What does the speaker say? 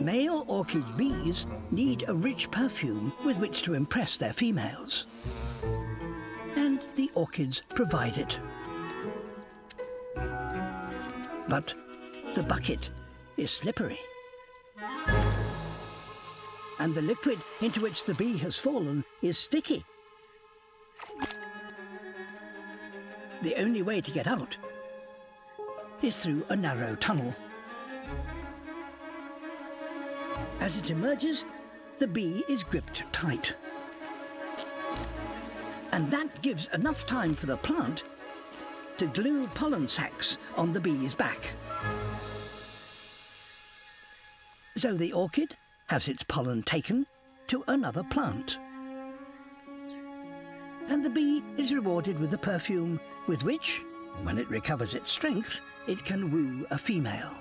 Male orchid bees need a rich perfume with which to impress their females. And the orchids provide it. But the bucket is slippery. And the liquid into which the bee has fallen is sticky. The only way to get out is through a narrow tunnel. As it emerges, the bee is gripped tight. And that gives enough time for the plant to glue pollen sacs on the bee's back. So the orchid has its pollen taken to another plant. And the bee is rewarded with a perfume with which, when it recovers its strength, it can woo a female.